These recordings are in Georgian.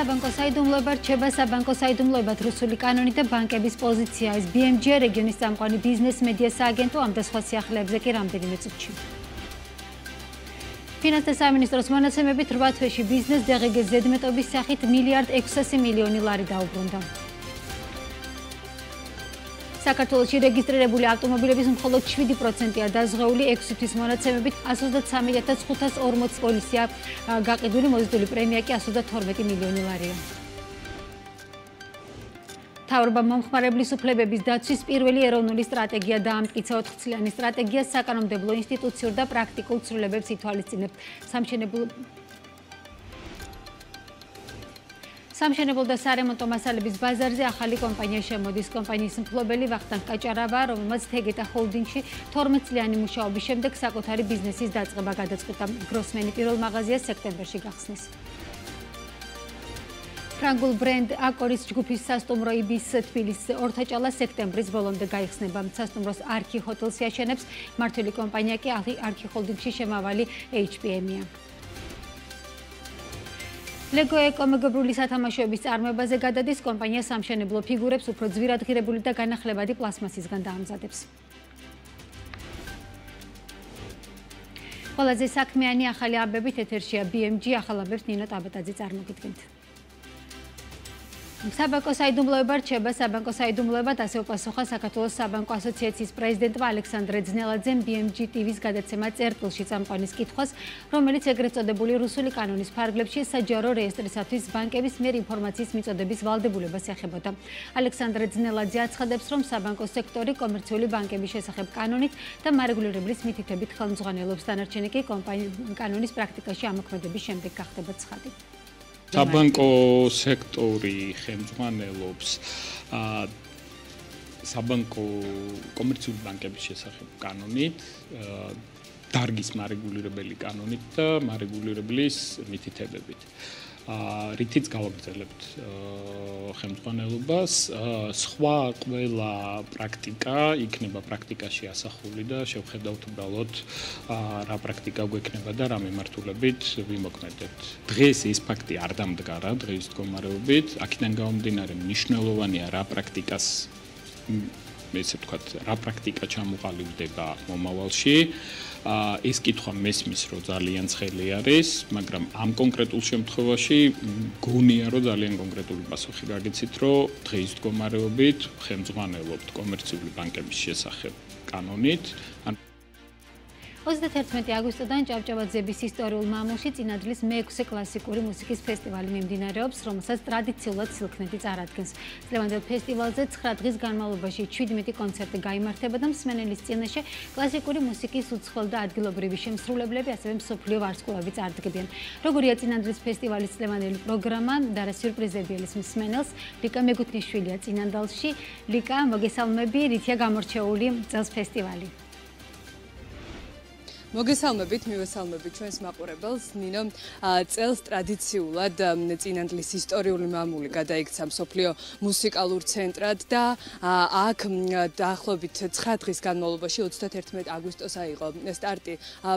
საბანკო საიდუმლოება რჩება საბანკო საიდუმლოებად რუსული კანონი და ბანკების პოზიცია. ეს BMG რეგიონის წამყვანი ბიზნეს მედია სააგენტო ამ და სხვა სიახლეებზე კი რამდენიმე წუთში. ფინანსთა სამინისტროს მონაცემებით 8 თვეში ბიზნეს DGG ზედმეტობის სახით მილიარდ 600 მილიონი ლარი დაუბრუნდა. საქართველოში რეგისტრირებული ავტომობილების მხოლოდ 7%-ია დაზღვეული 6 თვის მონაცემებით 123540 პოლიცია გაყიდული მოზიდული პრემია კი 112 მილიონი ლარია. თავრობა მომხმარებლის უფლებების დაცვის პირველი ეროვნული სტრატეგია დაამტკიცა 4 წლიანი სტრატეგია საკანონმდებლო ინსტიტუციურ და პრაქტიკულ ცვლილებებს ითვალისწინებს. სამშენებლო სამშენებლო და სარემონტო მასალების ბაზარზე ახალი კომპანია შემოდის. კომპანიის მფლობელი ვახტანგ კაჭარავა, რომელმაც თეგეტა ჰოლდინგში 12 წლიანი მუშაობის შემდეგ საკუთარი ბიზნესის დაწყება გადაწყვიტა. გროსმენი პირველ მაღაზიას სექტემბერში გახსნის. ფრანგულ ბრენდ აკორის ჯგუფის სასტუმრო იბის თბილისის ორთაჭალა სექტემბრის ბოლომდე გაიხსნება. სასტუმროს არქი ჰოტელს იაშენებს. მართული კომპანია კი არქი ჰოლდინგში შემავალი HPM-ია. ლეგო ეკომეგობრული სათამაშოების წარმოებაზე გადადის კომპანია სამშენებლო ფიგურებს უფრო ძვირად ღირებული და განახლებადი პლასმასისგან დაამზადებს. ყველაზე საქმიანი ახალი ამბებით ეთერშია BMG ახალ ამბებს ნინო ტაბეტაძე წარმოგიდგენთ. საბანკო საიდუმლოება რჩება საბანკო საიდუმლოებად ასე უპასუხა საქართველოს საბანკო ასოციაციის პრეზიდენტმა ალექსანდრე ძნელაძემ BMG TV-ს გადაცემა წერტილში წამყვანის კითხვას, რომელიც ეგრეთ წოდებული რუსული კანონის ფარგლებში საჯარო რეესტრისათვის ბანკების მიერ ინფორმაციის მიწოდების ვალდებულებას ეხებოდა. ალექსანდრე ძნელაძე აცხადებს, რომ საბანკო სექტორი კომერციული ბანკების შესახებ კანონით და მარეგულირებლის მითითებით ხელმძღვანელობს დანარჩენი კი კანონის პრაქტიკაში ამოქმედების შემდეგ გახდება ცხადი. საბანკო სექტორი ხელმძღვანელობს ა საბანკო კომერციული ბანკების შესახებ კანონით დარგის მარეგულირებელი კანონით და მარეგულირებლის მითითებებით. რითიც გავაგრძელებთ ხელმძღვანელობას. სხვა ყველა პრაქტიკა იქნება პრაქტიკაში ასახული და შევხედავთ უბრალოდ რა პრაქტიკა გვექნება და რა მიმართულებით ვიმოქმედებთ დღეს ეს ფაქტი არ დამდგარა დღეს მდგომარეობით აქედან გამომდინარე მნიშვნელოვანია რა პრაქტიკას ესე ვთქვათ რა პრაქტიკა ჩამოყალიბდება მომავალში? ა ეს კითხვა მესმის რომ ძალიან ცხელი არის, მაგრამ ამ კონკრეტულ შემთხვევაში გონია რომ ძალიან კონკრეტული პასუხი გაგიცით, რომ დღის მდგომარეობით ხელმძღვანელობთ კომერციული ბანკების შესახებ კანონით, ან 31 აგვისტოდან ჭავჭავაძების ისტორიულ მამულში წინადლის მე-6 კლასიკური მუსიკის ფესტივალი მიმდინარეობს, რომელსაც ტრადიციულად სილქნეთი წარადგენს. ლევანდელ ფესტივალზე 9 დღის განმავლობაში 17 კონცერტი გამართება და მსმენელის წინაშე კლასიკური მუსიკის უცხოელ და ადგილობრივი შემსრულებლები, ასევე მსოფლიო ვარსკვლავები წარდგებიან. როგორია წინადლის ფესტივალის ლევანდელი პროგრამა და რა სიურპრიზები ელის მსმენელს, ლიკა მეგუთნიშვილია წინანდალში. ლიკა, მოგესალმები, რითია გამორჩეული წელს ფესტივალი. მოგესალმებით, მივესალმებით ჩვენს მაყურებელს. ნინო, წელს ტრადიციულად წინანდლის ისტორიული მამული გადაიქცა სოფლიო მუსიკალურ ცენტრად და აქ დაახლოებით 9 დღის განმავლობაში 31 აგვისტოს აიღო სტარტი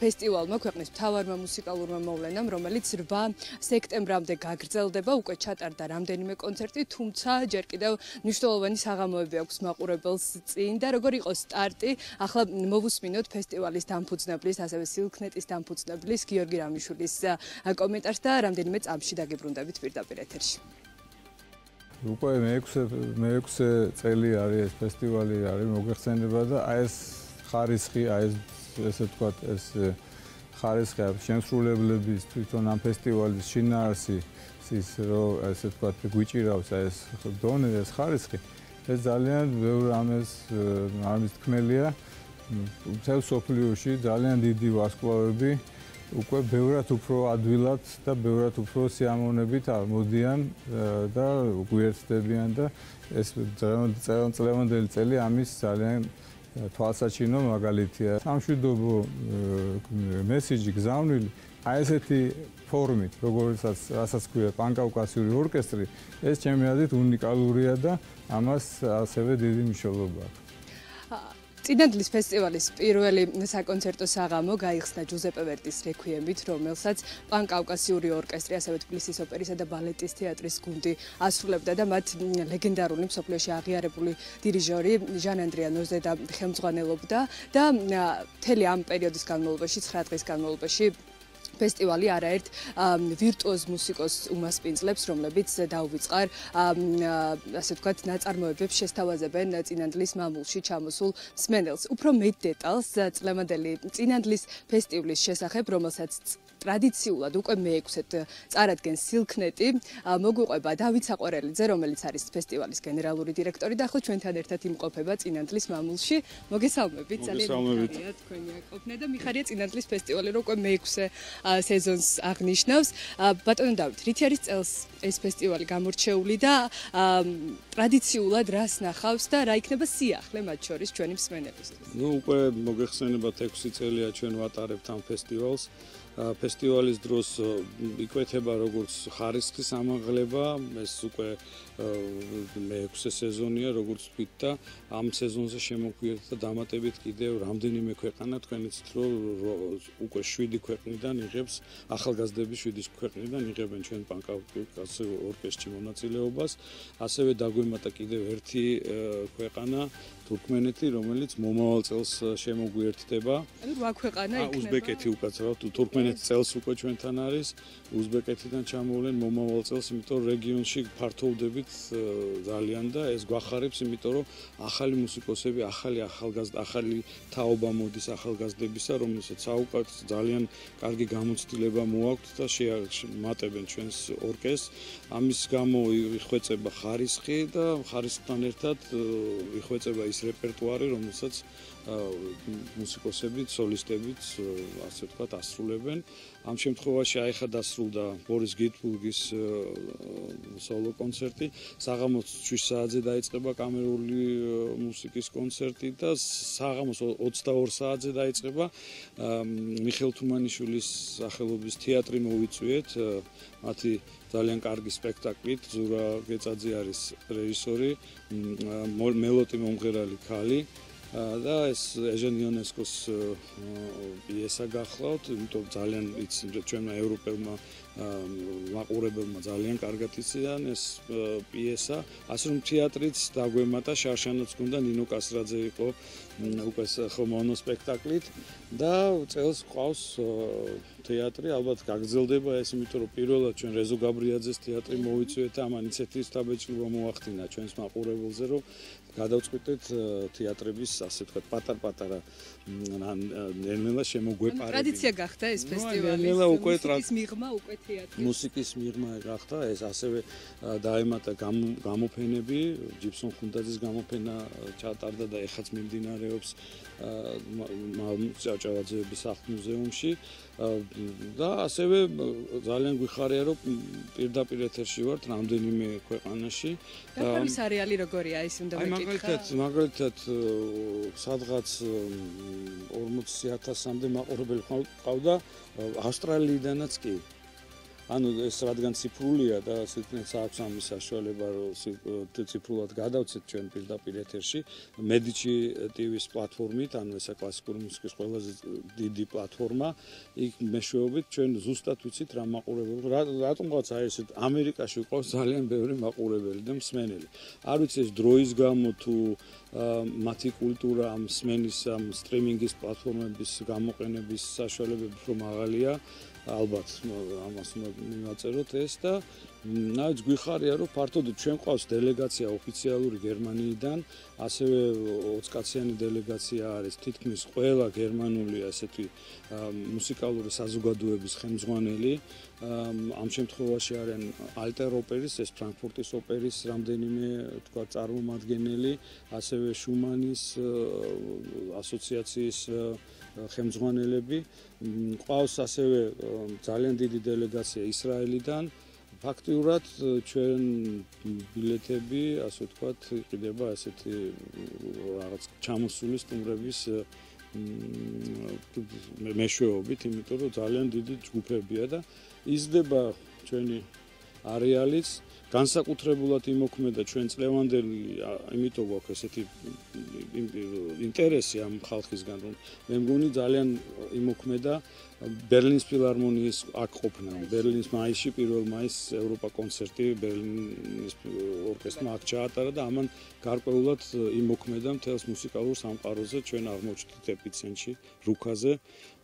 ფესტივალმა ქვეყნის მთავარმა მუსიკალურმა მოვლენამ, რომელიც 8 სექტემბრამდე გაგრძელდება. უკვე ჩატარდა რამდენიმე კონცერტი, თუმცა ჯერ კიდევ მნიშვნელოვანი საღამოები აქვს მაყურებელს წინ და როგორ იყო სტარტი? ახლა მოვუსმინოთ ფესტივალის დამფუძნებლის ჯგუფის, ასევე სილქნეტის დამფუძნებლის გიორგი რამიშვილის კომენტარს და რამდენიმე წამში დაგებრუნდებით პირდაპირ ეთერში. უკვე მე-6 მე-6 წელი არის ეს ფესტივალი არის მოგეხსენება და აი ეს ხარისხი, აი ეს ესე ვთქვათ, ეს ხარისხი შემსრულებლების თვითონ ამ ფესტივალის შინაარსი ის რომ ესე ვთქვათ გვიჭირავს აი ეს დონე ეს ხარისხი ეს ძალიან ბევრ ამას ამის თქმელია მთელ სოფლიოში ძალიან დიდი ვარსკვლავები უკვე ბევრად უფრო ადვილად და ბევრად უფრო სიამოვნებით მოდიან და გვერდდებიან და ეს წლევანდელი წელი ამის ძალიან თვალსაჩინო მაგალითია. სამშვიდობო მესიჯი გზავნილი აი ესეთი ფორმით, როგორიცაც რასაც ქვია პანკავკასიური ორკესტრი, ეს ჩემი აზრით უნიკალურია და ამას ასევე დიდი მნიშვნელობა აქვს. წინანდლის ფესტივალის პირველი საკონცერტო საღამო გაიხსნა ჯუზეპე ვერტის რეკვიემით, რომელსაც პანკავკასიური ორკესტრი, ასევე თბილისის ოპერისა და ბალეტის თეატრის გუნდი ასრულებდა და მათ ლეგენდარული მსოფლიოში აღიარებული დირიჟორი ჟან ანდრია ნოზედა ხელმძღვანელობდა და მთელი ამ პერიოდის განმავლობაში, 9 დღის განმავლობაში ფესტივალი არაერთ ვირტუოზ მუსიკოსს უმასპინძლებს, რომლებიც დაუვიწყარ ასე ვთქვათ, ნაწარმოებებს შეესთავაზებენ წინანდლის მამულში ჩამოსულ მსმენელს. უფრო მეტ დეტალს წლემანდელი წინანდლის ფესტივალის შესახებ, რომელსაც ტრადიციულად უკვე მეექვსეთ წარადგენს სილქნეტი, მოგვიყვება დავით საყვარელიძე, რომელიც არის ფესტივალის გენერალური დირექტორი და ახლა ჩვენთან ერთად იმყოფება წინანდლის მამულში. მოგესალმებით, ძალიან მიხარია თქვენი აკოფნა და მიხარია წინანდლის ფესტივალი, რომ უკვე მეექვსე სეზონს აღნიშნავს. ბატონო დავით, რითი არის წელს ეს ფესტივალი გამორჩეული და ტრადიციულად რას ნახავს და რა იქნება სიახლე მათ შორის ჩვენი მსმენელისთვის? ну უკვე მოგეხსენებათ 6 წელია ჩვენ ვატარებთ ამ ფესტივალს. ფესტივალის დროს იკვეთება როგორც ხარისხის ამაღლება, ეს უკვე მე-6 სეზონია, როგორც ვთქვით და ამ სეზონზე შემოგვიერთდა და დამატებით კიდევ რამდენიმე ქვეყანა, თქვენიც რომ უკვე 7 ქვეყნიდან იღებს ახალგაზრდების 7 ქვეყნიდან იღებენ ჩვენ პანკაუკას ორკესტრის მონაწილეობას, ასევე დაგვემატა კიდევ ერთი ქვეყანა თურქმენეთი, რომელიც მომავალ წელს შემოგვიერთდება. ანუ რა ქვეყანა იქნება? უზბეკეთი უკაცრავად, თურქმენეთი წელს უკვე ჩვენთან არის. უზბეკეთიდან ჩამოვლენ მომავალ წელს, იმიტომ რეგიონში ფართოვდებით ძალიან და ეს გვახარებს, იმიტომ რომ ახალი მუსიკოსები, ახალი ახალგაზრდა, ახალი თაობა მოდის ახალგაზრდებისა, რომელსაც აუკაც ძალიან კარგი გამოცდილება მოაქვთ და შეამატებენ ჩვენს ორკესტრს. ამის გამო იხვეწება ხარისხი და ხარისხთან ერთად იხვეწება ის რეპერტუარი, რომელსაც მუსიკოსები, სოლისტები, ასე ვთქვათ, ასრულებენ. ამ შემთხვევაში აიხა დასრულდა ბორის გიტბურგის სოლო კონცერტი. საღამოს 7 საათზე დაიწყება კამერული მუსიკის კონცერტი და საღამოს 22 საათზე დაიწყება მიხელ თუმანიშვილის სახელობის თეატრი მოვიწვიეთ. მათი ძალიან კარგი სპექტაკლით ზურა გეწაძე არის რეჟისორი მელოტი მომღერალი ქალი და ეს ეჟენ იონესკოს პიესა გახლავთ, იმიტომ ძალიან იცი ჩვენმა ევროპელმა მაყურებელმა ძალიან კარგად იციან ეს პიესა, ასე რომ თეატრიც დაგვემატა, შარშანაც გუნდა ნინო კასრაძე იყო უკვე ხო მონოსპექტაკლით და წელს ყავს თეატრი ალბათ გაგრძელდება ეს იმიტომ რომ პირველად ჩვენ რეზო გაბრიაძეს თეატრი მოვიწვიეთ ამან ისეთი სტაბეჭლობა მოახდინა ჩვენს მაყურებელზე რომ გადავწყვიტეთ თეატრების ასე ვთქვათ პატარ-პატარა ნელ-ნელა შემოგვეპარები. ტრადიცია გახდა ეს ფესტივალი. ნელ-ნელა უკვე ტრადიციის მიღმა უკვე თეატრის. მუსიკის მიღმა გახდა ეს ასევე დაემატა გამოფენები, ჯიფსონ ხუნდაძის გამოფენა ჩატარდა და ეხაც მიმდინარეობს ჭავჭავაძეების სახლ-მუზეუმში. და ასევე ძალიან გვიხარია რომ პირდაპირ ეთერში ვართ რამდენიმე ქვეყანაში. და ეს არეალი როგორია ის უნდა მეკითხა აი მაგალითად მაგალითად სადღაც 40000-მდე მაყურებელი ყავდა ავსტრალიიდანაც კი ანუ ეს რადგან ციფრულია და სიტყვით აქვს ამის საშუალება რომ ციფრულად გადავცეთ ჩვენ პირდაპირ ეთერში. მედიჩი ტივის პლატფორმით ანუ ესა კლასიკური მუსიკის ყველაზე დიდი პლატფორმა იქ მეშვეობით ჩვენ ზუსტად ვიცით რა მაყურებელი რატომღაც აი ეს ამერიკაში ყავს ძალიან ბევრი მაყურებელი და მსმენელი. არ ვიცი ეს დროის გამო თუ მათი კულტურა ამ სმენის ამ სტრიმინგის პლატფორმების გამოყენების საშუალებები უფრო მაღალია. ალბათ ამას მივაწეროთ ეს და ნაიც გვიხარია რომ ფართოდ ჩვენ ყავს დელეგაცია ოფიციალური გერმანიიდან. ასევე 20 კაციანი დელეგაცია არის თითქმის ყველა გერმანული ასეთი მუსიკალური საზოგადოების ხელმძღვანელი. ამ შემთხვევაში არიან ალტერ ოპერის ეს ფრანკფურტის ოპერის რამდენიმე თქვა წარმომადგენელი. ასევე შუმანის ასოციაციის ხელმძღვანელები ყავს ასევე ძალიან დიდი დელეგაცია ისრაელიდან. ფაქტიურად ჩვენ ბილეთები ასე ვთქვათ იყიდება ასეთი რაღაც ჩამოსული სტუმრების მეშვეობით იმიტომ რომ ძალიან დიდი ჯგუფებია და იზრდება ჩვენი არეალიც განსაკუთრებულად იმოქმედა ჩვენ წლევანდელი, იმიტომ გვაქვს ესეთი ინტერესი ამ ხალხისგან, რომ მე მგონი ძალიან იმოქმედა ბერლინის ფილარმონიის აქ ყოფნა. ბერლინის მაისში პირველ მაისს ევროპა კონცერტი ბერლინის ორკესტრმა აქ ჩაატარა და ამან გარკვეულად იმოქმედა მთელს მუსიკალურ სამყაროზე ჩვენ აღმოჩნდით ეპიცენტრში, რუქაზე.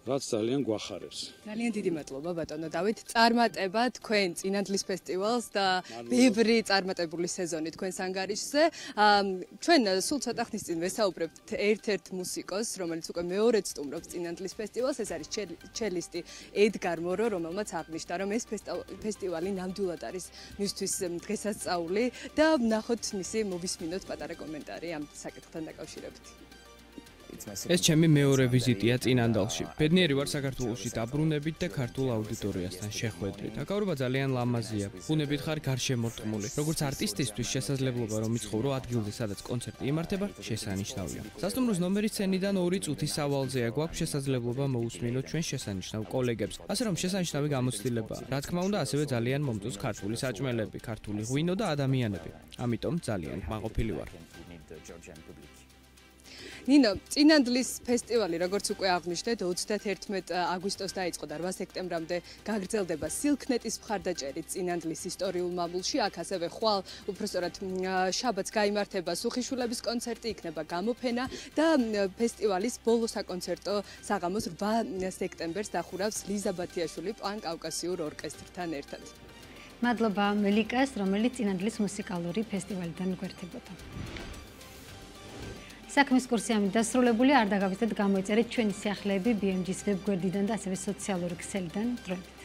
რაც ძალიან გვახარებს. ძალიან დიდი მადლობა ბატონო დავით. წარმატება თქვენ წინანდლის ფესტივალს და ბევრი წარმატებული სეზონი თქვენს ანგარიშზე. ჩვენ სულ ცოტა ხნის წინ ვესაუბრებთ ერთ-ერთ მუსიკოს, რომელიც უკვე მეორედ სტუმრობს წინანდლის ფესტივალს, ეს არის ჩელისტი ედგარ მორო, რომელმაც აღნიშნა, რომ ეს ფესტივალი ნამდვილად არის მისთვის დღესასწაული და ნახოთ მისი მოვისმინოთ პატარა კომენტარი ამ საკითხთან დაკავშირებით. ეს ჩემი მეორე ვიზიტია წინანდალში. ბედნიერი ვარ საქართველოსში დაბრუნებით და ქართულ აუდიტორიასთან შეხვედრით. აკავრობა ძალიან ლამაზია. ბუნებით ხარ გარშემორტყმული. როგორც არტისტისთვის შესაძლებლობა რომ იცხოვრო ადგილზე, სადაც კონცერტი იმართება, შესანიშნავია. სასტუმროს ნომერი სცენიდან 2 წუთის სავალზეა. გვაქვს შესაძლებლობა მოусმინოთ ჩვენ შესანიშნავ კოლეგებს. ასე რომ შესანიშნავი გამოცდილებაა. რა თქმა უნდა, ასევე ძალიან მომწონს ქართული საჭმელები, ქართული ღვინო და ადამიანები. ამიტომ ძალიან მაყოფილი ვარ. ნინო, წინანდლის ფესტივალი, როგორც უკვე აღნიშნეთ, 31 აგვისტოს დაიწყო და 8 სექტემბრამდე გაგრძელდება სილქნეტის მხარდაჭერით წინანდლის ისტორიულ მამულში. აქ ასევე ხვალ, უბრალოდ შაბათს გამართება სუხიშვილების კონცერტი, იქნება გამოფენა და ფესტივალის ბოლო საკონცერტო საღამოს 8 სექტემბერს დახურავს ლიზა ბათიაშვილი პან კავკასიურ ორკესტრთან ერთად. მადლობა მელიკას, რომელიც წინანდლის მუსიკალური ფესტივალიდან გვერდებოდა. საქმის კურსი ამით დასრულებული არ დაგავიწყდეთ გამოიწერეთ ჩვენი სიახლეები BMG-ს ვებგვერდიდან და ასევე სოციალური ქსელიდან. დროებით